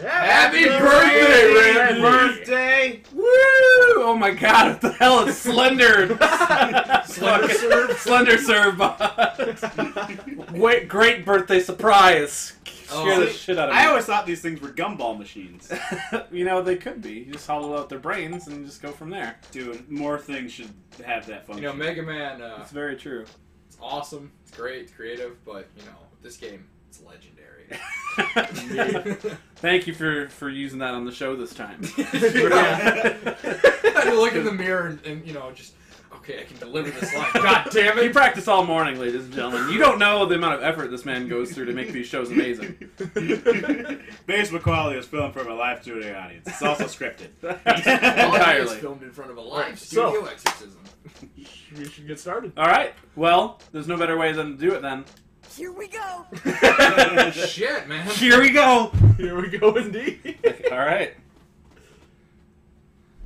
Happy birthday, Randy! birthday! Woo! Oh my god, what the hell is Slender? Slender Serve? Slender Serve bot. Wait, great birthday surprise. Scare the shit out of me. I always thought these things were gumball machines. you know, they could be. You just hollow out their brains and just go from there. Dude, more things should have that function. You know, Mega Man, uh, It's very true. it's awesome, it's great, it's creative, but, you know, this game, it's legendary. Thank you for, for using that on the show this time. I look in the mirror and, and, you know, just, okay, I can deliver this line. God damn He it! practiced all morning, ladies and gentlemen. You don't know the amount of effort this man goes through to make these shows amazing. Basement quality was filmed from a live studio audience. It's also scripted. All it is Entirely. filmed in front of a live Right, so- studio exorcism. We should get started. All right. Well, there's no better way than to do it then. Here we go. Shit, man. Here we go. Here we go, indeed. All right.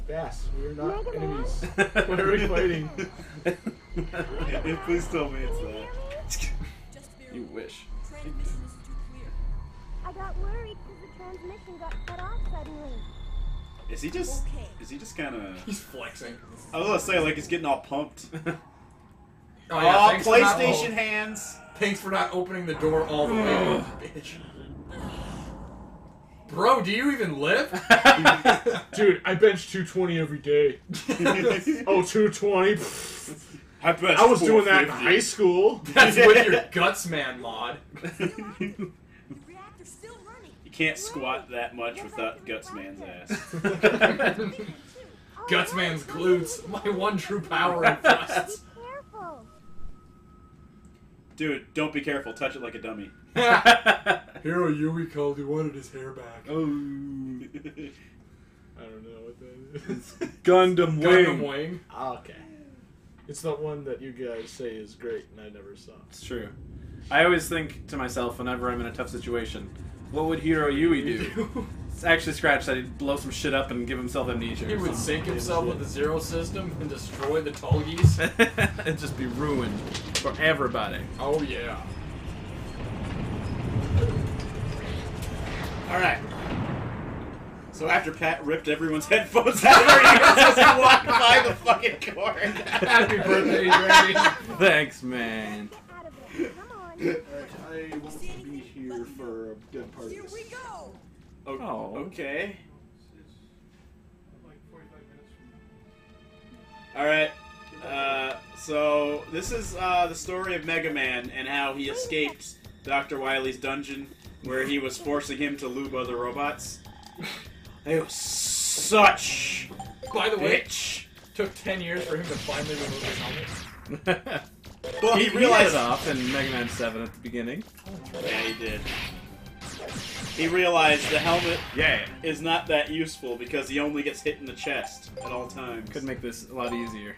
Bass, we are not Mega enemies. What are we fighting? Please tell me it's that. You wish. Transmission is. I got worried because the transmission got cut off suddenly. Is he just? Okay. Is he just kind of? He's flexing. I was gonna say like he's getting all pumped. Oh, Oh, thanks for not- PlayStation oh, hands. Thanks for not opening the door all the way, bitch. Bro, do you even live? Dude, I bench 220 every day. Oh, 220? Pfft. I, I was doing that in high school. That's with your guts man mod. Reactor's still running. You can't squat that much without Guts Man's ass. Guts man's glutes, my one true power and thrusts. Be careful. Dude, don't be careful. Touch it like a dummy. Heero Yuy called he wanted his hair back. oh. I don't know what that is. Gundam Wing. Gundam Wing. Ah, okay. It's the one that you guys say is great and I never saw. It's true. I always think to myself whenever I'm in a tough situation, what would Heero Yuy do? It's actually scratch that he'd blow some shit up and give himself amnesia. He or would sink himself with the zero system and destroy the Tallgeese. It'd just be ruined for everybody. Oh yeah. All right. So after Pat ripped everyone's headphones out of their ears as he walked by the fucking cord. Happy birthday, Randy. Thanks, man. Get out of it. Come on. Alright, I won't be here for a good part Here we go. O- Oh. Okay. All right. Uh, so this is uh, the story of Mega Man and how he escaped Dr. Wily's dungeon, where he was forcing him to lube other robots. It was such By the way, bitch. took 10 years for him to finally remove his helmet. Well, he, he, he realized. had it off in Mega Man 7 at the beginning. Yeah, he did. He realized the helmet Yeah. is not that useful because he only gets hit in the chest at all times. Could make this a lot easier.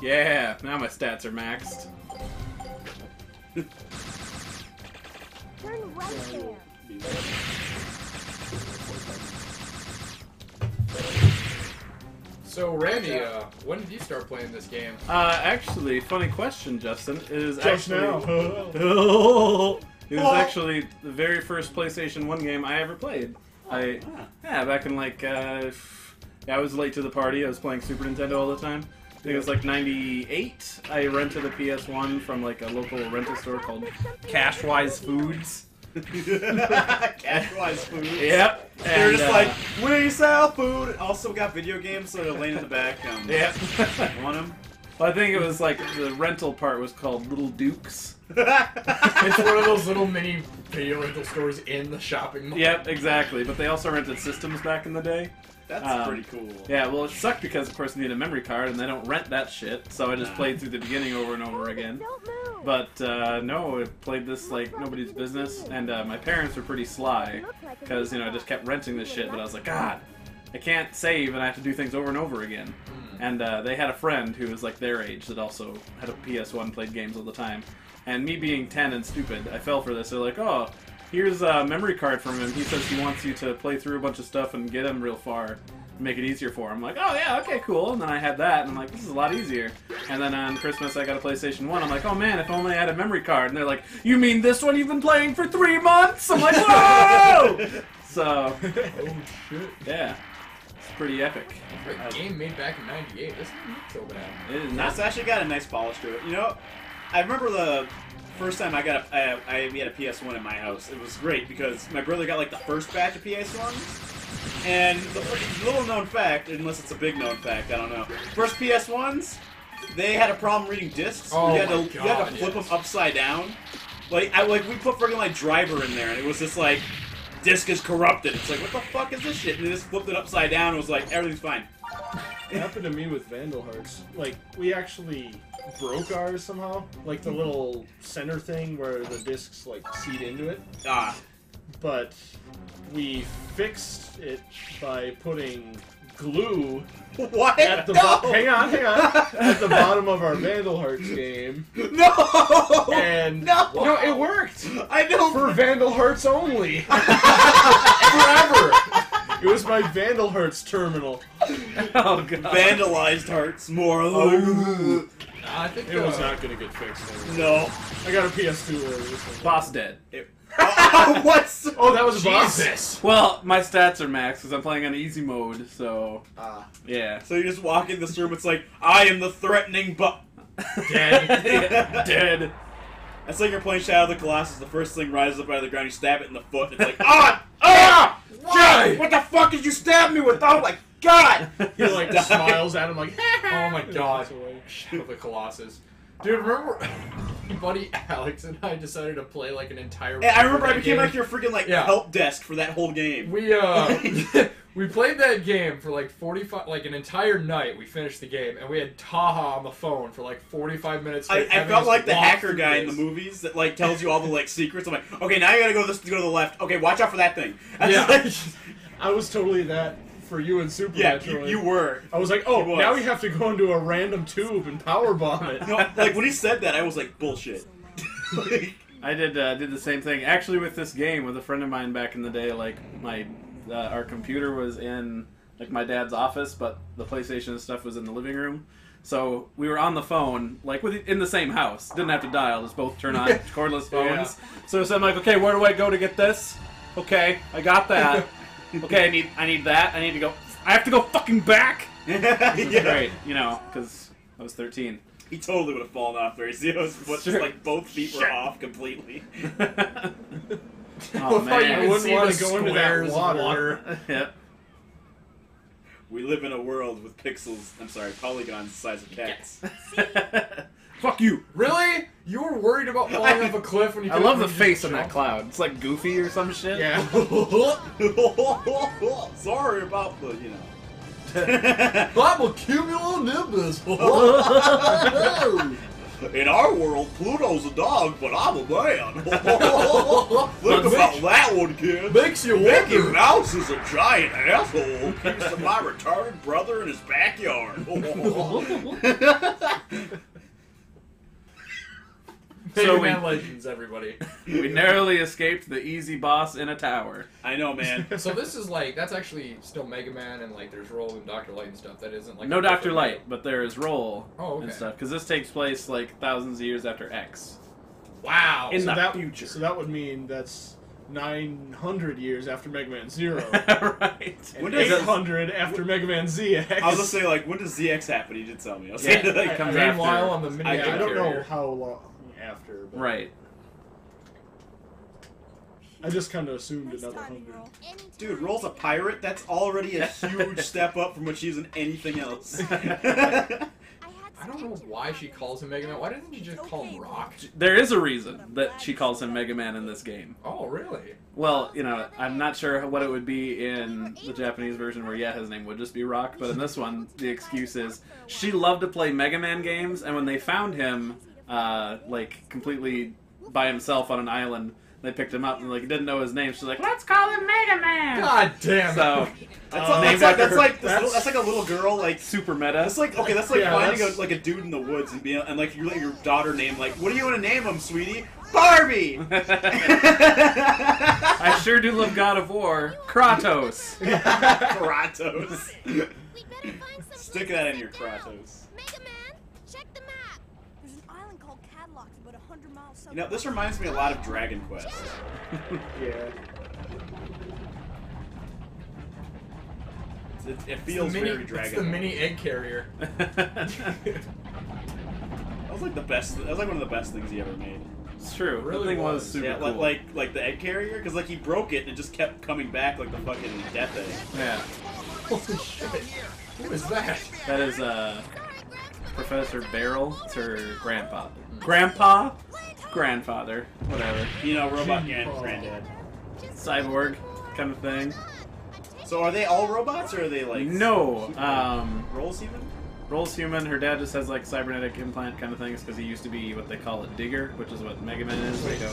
Yeah, now my stats are maxed. Turn right there. So, Randy, uh, when did you start playing this game? Uh, actually, funny question, Justin. is Just actually. now. it was actually the very first PlayStation 1 game I ever played. I Ah. yeah, back in like uh, I was late to the party. I was playing Super Nintendo all the time. I think it was like '98. I rented a PS1 from like a local rental store called Cashwise Foods. Cashwise food. Yep. They're and, just uh, like, we sell food. Also got video games, so they're laying in the back. Um, Yep. Want them? I think it was like the rental part was called Little Dukes. It's one of those little mini video rental stores in the shopping mall. Yep, exactly. But they also rented systems back in the day. That's Um, pretty cool. Yeah, well, it sucked because, of course, you need a memory card, and they don't rent that shit. So I just played through the beginning over and over again. Don't move. But uh, no, I played this like nobody's business, and uh, my parents were pretty sly because you know I just kept renting this shit. But I was like, God, I can't save, and I have to do things over and over again. And uh, they had a friend who was like their age that also had a PS1, played games all the time. And me being 10 and stupid, I fell for this. They're like, oh, here's a memory card from him. He says he wants you to play through a bunch of stuff and get him real far. make it easier for him. I'm like, oh yeah, okay, cool. And then I had that, and I'm like, this is a lot easier. And then on Christmas, I got a PlayStation One. I'm like, oh man, if only I had a memory card. And they're like, you mean this one you've been playing for three months? I'm like, whoa! so oh shit. yeah, it's pretty epic. A game made back in '98. This doesn't so bad. It is That's not. actually got a nice polish to it. You know, I remember the first time I got a, I, I we had a PS1 in my house. It was great because my brother got like the first batch of PS1s, and the little known fact, unless it's a big known fact, I don't know. First PS1s, they had a problem reading discs. Oh you had to my you had to flip yes. them upside down. Like I like we put freaking like driver in there, and it was just like. Disc is corrupted. It's like, what the fuck is this shit? And they just flipped it upside down. It was like, everything's fine. It happened to me with Vandal Hearts. Like, we actually broke ours somehow. Like, the little center thing where the discs, like, seed into it. Ah, But we fixed it by putting glue what? at the no! bo- hang on, hang on, at the bottom of our Vandal Hearts game, No! and No! no, it worked I know. for Vandal Hearts only forever. It was my Vandal Hearts terminal. Oh god. vandalized hearts more. Nah, I think It was uh, not gonna get fixed. no. I got a PS2 earlier. so- Boss dead. oh, what's? Oh, that was a boss. Jesus. Well, my stats are max because I'm playing on easy mode, so Ah. yeah. So you just walk in this room. It's like I am the threatening, but Dead. Yeah, dead. it's like you're playing Shadow of the Colossus. The first thing rises up out of the ground. You stab it in the foot. It's like ah ah. Why? What the fuck did you stab me with? Oh my god! He like smiles at him like. Oh my god. Shadow of the Colossus. Dude, remember buddy Alex and I decided to play like an entire. I remember I became game. like your freaking like Yeah. help desk for that whole game. We uh we played that game for like 45 like an entire night. We finished the game and we had Taha on the phone for like 45 minutes. I, I felt like the hacker guy in the movies that like tells you all the like secrets. I'm like, okay, now you gotta go this go to the left. Okay, watch out for that thing. Was Yeah. like- I was totally that for you in Super yeah, Metroid. you, you were. I was like, oh, He was. now we have to go into a random tube and power bomb it. No, like when he said that, I was like, bullshit. Like, I did uh, did the same thing actually with this game with a friend of mine back in the day. Like my uh, our computer was in like my dad's office, but the PlayStation and stuff was in the living room. So we were on the phone, like with in the same house. Didn't have to dial; just both turn on cordless phones. So, so I'm like, okay, where do I go to get this? Okay, I got that. Okay, I need I need that. I need to go. I have to go fucking back. Yeah. great, you know, because I was 13. He totally would have fallen off there. You see, it was just Sure. like both feet were off completely. oh Before you man. I wouldn't wanna go into that water. water. yep. We live in a world with pixels. I'm sorry, polygons the size of cats. Fuck you. Really? You were worried about falling off a cliff when you I love the face on that cloud. It's like Goofy or some shit. Yeah. sorry about the, you know. I'm a cumulonimbus. In our world, Pluto's a dog, but I'm a man. Think about that one, kid. Makes you Mickey wonder. Mouse is a giant asshole who keeps my retarded brother in his backyard. Mega So we- Man Legends, everybody. We narrowly escaped the easy boss in a tower. I know, man. So this is like that's actually still Mega Man and like there's Roll and Doctor Light and stuff. That isn't like no a Doctor different- Light, but there is Roll Oh, okay. and stuff because this takes place like thousands of years after X. Wow. In so the that, future. So that would mean that's 900 years after Mega Man Zero. right. When and does- 800 after Mega Man ZX. I was gonna say, like, when does ZX happen? He did tell me. I was Yeah, saying, like, it comes Meanwhile, after. on the mini I- I don't know how long after. But Right. I just kind of assumed Nice another timing, 100. Roll. dude, Roll's a pirate. That's already a huge step up from what she's in anything else. I I don't know why she calls him Mega Man. Why doesn't she just call him Rock? There is a reason that she calls him Mega Man in this game. Oh, really? Well, you know, I'm not sure what it would be in the Japanese version where, yeah, his name would just be Rock, but in this one, the excuse is she loved to play Mega Man games, and when they found him, uh, like, completely by himself on an island, they picked him up and, like, didn't know his name. She's like, let's call him Mega Man! God damn. So, That's, Uh, like, that's, like, that's like that's- little, that's like a little girl like super meta. that's like okay that's like Yeah, finding that's- a, like a dude in the woods and being and like you let your daughter name like what do you want to name him sweetie Barbie I sure do love God of War. Kratos. Kratos. We better find some Stick that in your go. Kratos. Mega Man, check the map. There's an island called Kattelox about 100 miles south. You know, this reminds me a lot of Dragon Quest. Yeah. It, it feels the mini, very it's Dragon. the mini egg carrier. That was like the best. That was like one of the best things he ever made. it's true. Really the thing was, was. super yeah, cool. like, like like the egg carrier, because like he broke it and it just kept coming back like the fucking death egg. yeah, Holy shit. Who is that? that is uh, Professor Barrell. It's her grandpa. Grandpa, grandfather, whatever. You know, robot Gee, grand, granddad. Cyborg kind of thing. So are they all robots or are they like No, um, roles even? Roll's human. Her dad just has like cybernetic implant kind of things because he used to be what they call a digger, which is what Mega Man is. They Wait. go,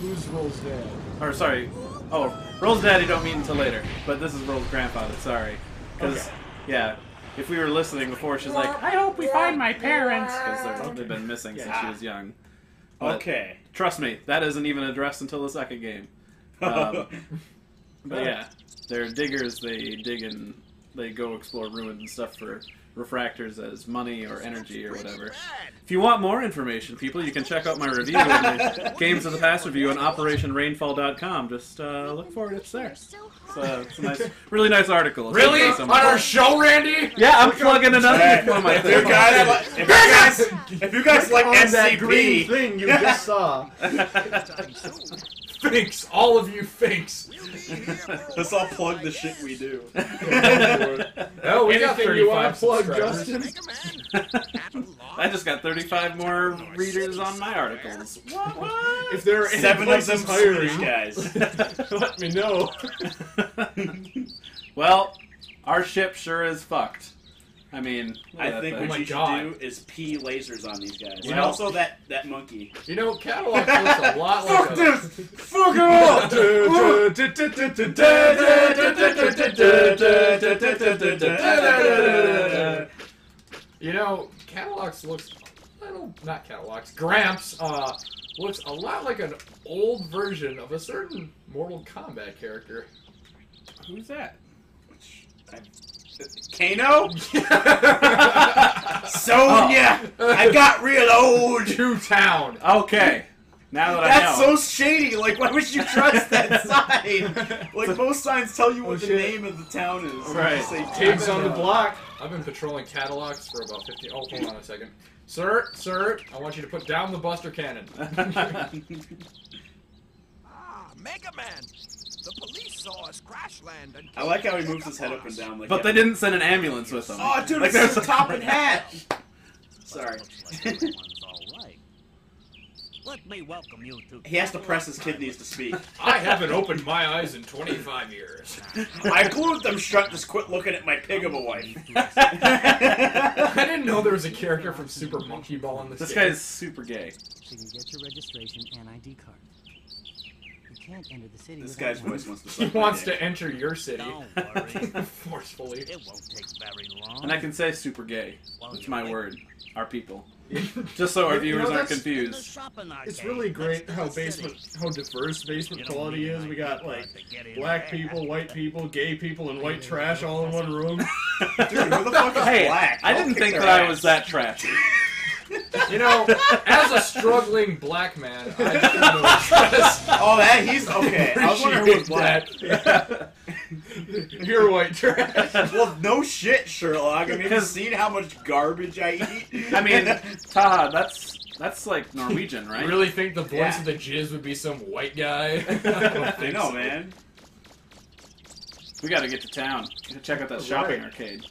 Who's Roll's dad? or sorry, oh, Roll's dad you don't meet until later, but this is Roll's grandfather. Sorry, because Okay. yeah, if we were listening before, she's like, I hope we find my parents because they've been missing since she was young. But Okay. Trust me, that isn't even addressed until the second game. Um, But yeah, they're diggers. They dig and they go explore ruins and stuff for refractors as money or energy or whatever. If you want more information, people, you can check out my review of the Games of the Past review on OperationRainfall.com. Just uh, look for it; it's there. It's, uh, it's a nice, really nice article. Really? written On our show, Randy? Yeah, I'm plugging another one of my if you guys, if you guys, if you guys like On that green SCP, thing you just saw. Finks. All of you finks. let's all plug the shit we do. Oh, we got Anything you want 35 to plug, subscribers. Justin? I just got 35 more readers on my articles. What? what? If there are any Seven of them places Swedish hiring, guys. let me know. well, our ship sure is fucked. I mean, look at I that think thing. Oh what my you should God. do is pee lasers on these guys, You and know- also that that monkey. You know, Catalog looks a lot like Fuck a... this! Fuck it up! You know, Catalogs looks... I don't, not Catalogs. Gramps uh, looks a lot like an old version of a certain Mortal Kombat character. Who's that? Kano? Sonya! I got real old! Two Town. Okay. Now that That's I know. so shady. Like, why would you trust that sign? Like, most signs tell you what Oh, the shit. name of the town is. They Right. just say Pigs on the block. I've been patrolling Kattelox for about 15... Oh, hold on a second. Sir, sir, I want you to put down the Buster Cannon. Ah, Mega Man! The police saw us crash land and I like how he moves his head up and down. Like, but they didn't send an ambulance with them. Oh, dude, Like, it's there's a top and hat. Sorry. everyone's all right. Let me welcome you to. He has to press his kidneys to speak. I haven't opened my eyes in 25 years. I glued them shut. Just quit looking at my pig of a wife. I didn't know there was a character from Super Monkey Ball in this, This game. guy's super gay. So you can get your registration and ID card. You can't enter the city This guy's voice wants to. He suck my wants to enter your city. Don't worry. Forcefully. it won't take very long. And I can say super gay. While It's my word. Our people. Just so our You know, viewers aren't that's- in the confused. It's really great how basement, how diverse basement quality is. We got like to get in black people, white people, gay people, and white trash all in one room. Dude, who the fuck is Hey, black? I didn't think their that I was that trashy. You know, as a struggling black man, I just want to address Oh, that he's okay. I was wondering who was black. You're white trash. Well, no shit, Sherlock. I mean, have you Because- seen how much garbage I eat? I mean, Taha, that's that's like Norwegian, You right? really think the voice Yeah. of the jizz would be some white guy? I I know, so. man. We gotta get to town. Gotta check out that shopping Right. arcade.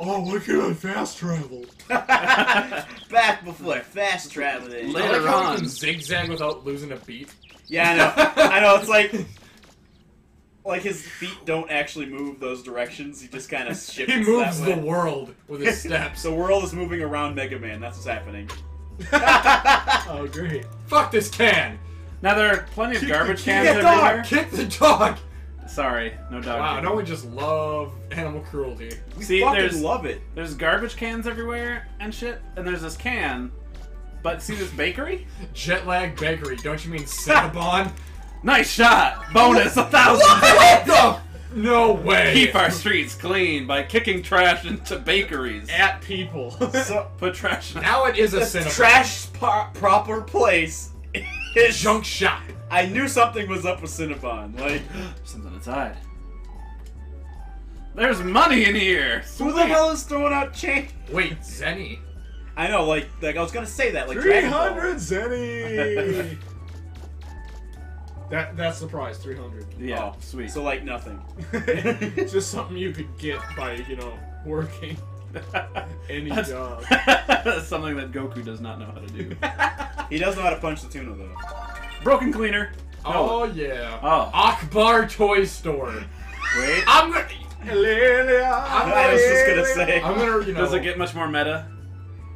oh, look at that fast travel. Back before fast traveling. I Later like on. zigzag without losing a beat. Yeah, I know. I know. It's like, like his feet don't actually move those directions. He just kind of shifts. He moves that the world with his steps. The world is moving around Mega Man. That's what's happening. Oh, great. Fuck this can! Now there are plenty of Kick the garbage can. cans Yeah, dog! everywhere. Kick the dog! Sorry, no dog. Wow, kicking. no one just love animal cruelty. We See, fucking there's- love it. There's garbage cans everywhere and shit, and there's this can. But see this bakery? Jet lag bakery, don't you mean Cinnabon? Nice shot. Bonus a thousand. What the? No way. Keep our streets clean by kicking trash into bakeries. At people. So Put trash. In Now it is a the cinema. trash po- proper place is junk shop. I knew something was up with Cinnabon. Like, Something inside. There's money in here. who the hell is throwing out change? Wait, Zenny. I know, like, like I was gonna say that, like Three Dragon Ball. hundred zenny. that that's the prize. Three hundred. Yeah, Oh, sweet. So like nothing. just something you could get by you know working any That's- job. That's something that Goku does not know how to do. He does know how to punch the tuna though. Broken cleaner. Oh yeah. Oh. Akbar Toy Store. Wait. I'm gonna. I was just gonna say. I'm gonna. You know. Does it get much more meta?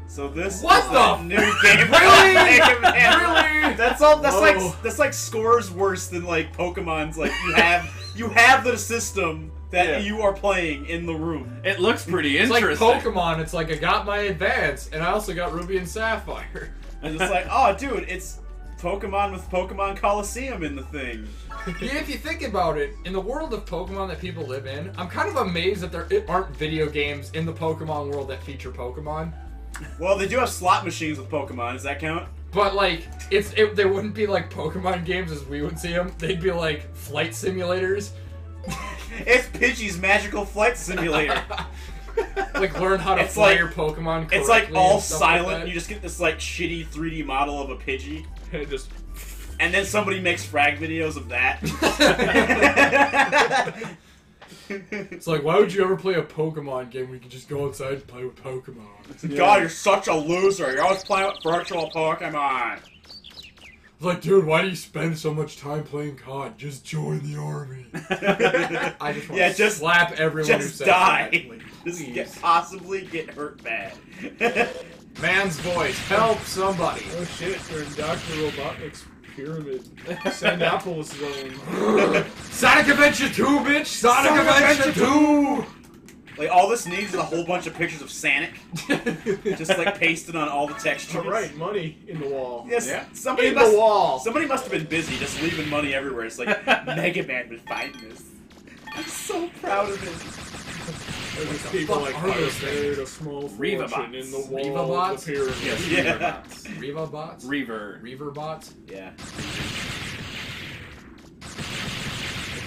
So this What is the new game. Really? Really? That's all. That's Whoa. like oh. that's like scores worse than like Pokemon's. Like you have you have the system that Yeah. you are playing in the room. It looks pretty It's like. Pokemon. It's like I got my advance, and I also got Ruby and Sapphire. And it's like, oh, dude, it's Pokemon with Pokemon Colosseum in the thing. yeah, if you think about it, in the world of Pokemon that people live in, I'm kind of amazed that there aren't video games in the Pokemon world that feature Pokemon. Well, they do have slot machines with Pokemon. Does that count? But like, it's it, they wouldn't be like Pokemon games as we would see them. They'd be like flight simulators. It's Pidgey's Magical Flight Simulator. like learn how to It's fly like- your Pokemon. it's like all and stuff like silent. you just get this like shitty 3D model of a Pidgey, And just and then somebody makes frag videos of that. It's like, why would you ever play a Pokemon game? We can just go outside and play with Pokemon. God, you're such a loser. You're always playing with virtual Pokemon. It's like, dude, why do you spend so much time playing COD? Just join the army. I just want yeah, to just slap everyone who just says die. that. Like, Just get, possibly get hurt bad. Man's voice, help somebody. oh shit, you're in Doctor Robotnik's pyramid. Sandopolis zone. Sonic Adventure 2, bitch! Sonic, Sonic Adventure, Adventure 2! like all this needs is a whole bunch of pictures of Sonic, just like pasted on all the textures. All right, money in the wall. Yes. Yeah. Somebody In must, the wall. Somebody must have been busy just leaving money everywhere. It's like Mega Man would find this. I'm so proud of him. There's just people fuck like are I those buried a small Reva fortune bots. in the Reva wall bots? of the pyramid. Yes, Yeah. Reaver bots. Reva bots? Reaver. Reaver bots? Yeah.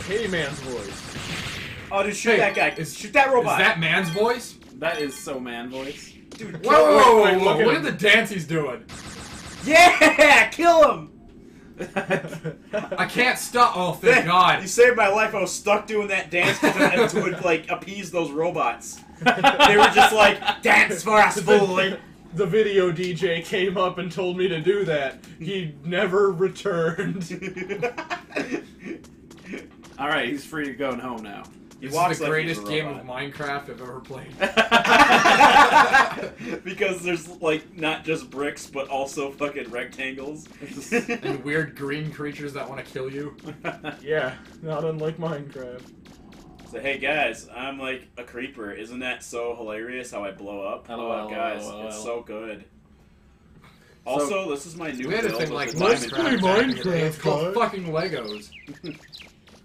Hey man's voice. Oh, dude, shoot Hey, that guy. is- shoot that robot. Is that man's voice? That is so man voice. Dude, Whoa, whoa, whoa, wait, whoa, look Look him. at the dance he's doing. Yeah, kill him. I can't stop. Oh, thank God. You saved my life. I was stuck doing that dance to, to, to like appease those robots. They were just like, dance for us, fool. The video DJ came up and told me to do that. He never returned. All right, he's free to go home now. He This walks is the like greatest game of Minecraft I've ever played. because there's like not just bricks, but also fucking rectangles. and weird green creatures that want to kill you. yeah, not unlike Minecraft. So hey guys, I'm like a creeper. Isn't that so hilarious how I blow up? LOL, oh guys, LOL. it's so good. Also, this is my new We had a thing of like the Let's diamond. play Minecraft. back in the day. It's called fucking Legos.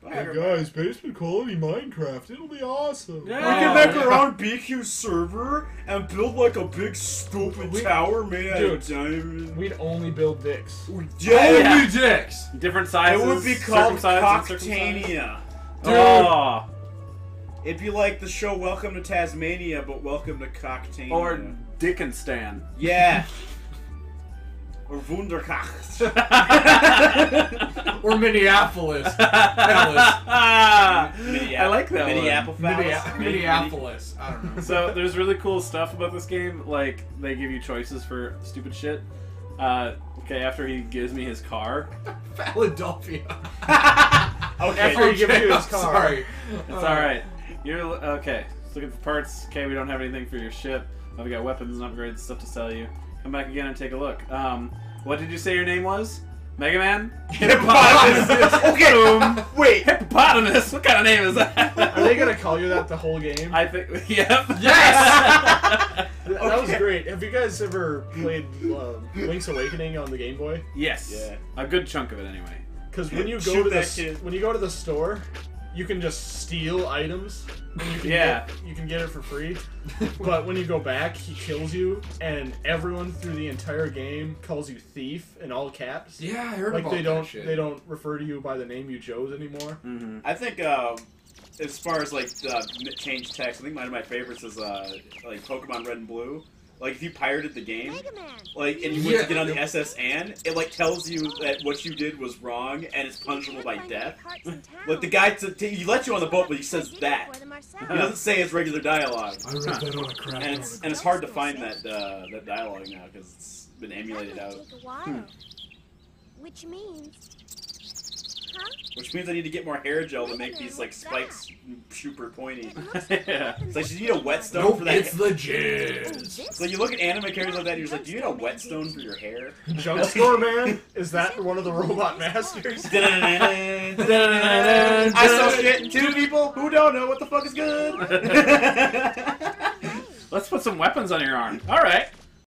Hey guys, basement quality Minecraft. It'll be awesome. Yeah. We can make yeah. our own BQ server and build like a big stupid We- tower made out of Dude, diamond. We'd only build dicks. yeah, Holy dicks! Different sizes. it would be called circumcised and circumcised. Cocktania. Oh, It'd be like the show Welcome to Tasmania, but Welcome to Cocktania. or Dickenstan. yeah. or Wunderkacht. Or Minneaphallus. I like that one. Minneaphallus. Minneaphallus. Minneaphallus. I don't know. So there's really cool stuff about this game. Like they give you choices for stupid shit. Uh, okay, after he gives me his car, Philadelphia. Okay. After he gives you his car. Sorry. it's all right. You're okay. Just looking for parts. Okay, we don't have anything for your ship. But we got weapons and upgrades, stuff to sell you. Come back again and take a look. Um, what did you say your name was? Mega Man? Hippopotamus. okay. Boom. Wait. Hippopotamus. What kind of name is that? Are they gonna call you that the whole game? I think. Yep. Yes! Th- That was great. Have you guys ever played uh, Link's Awakening on the Game Boy? yes. Yeah. A good chunk of it, anyway. Because when you go Shoot to the kid. when you go to the store, you can just steal items. And you can Yeah. get, you can get it for free. but when you go back, he kills you, and everyone through the entire game calls you thief in all caps. Yeah, I heard like about they that don't shit. they don't refer to you by the name you chose anymore. hmm I think uh, as far as like uh, change text, I think one of my favorites is uh, like Pokemon Red and Blue. Like if you pirated the game, like and you went Yeah. to get on the S.S. Anne, it like tells you that what you did was wrong and it's punishable by death. any carts in town. Like the guy, to, to, he let you on the boat, but he says that. for them ourselves. He doesn't say his regular dialogue, I read that on a crack. and it's and it's hard to find that uh, that dialogue now because it's been emulated out. may take a while. Hmm. Which means, huh? Which means I need to get more hair gel to make these like spikes super pointy. It looks like Yeah. It's like, are you need a whetstone Nope, for that. it's the oh, jizz. this So you look at anime characters like that, and you're just like, do you need a whetstone for your hair? Junk Store Man is that one of the robot masters? I saw shit to people who don't know what the fuck is good. Let's put some weapons on your arm. All right.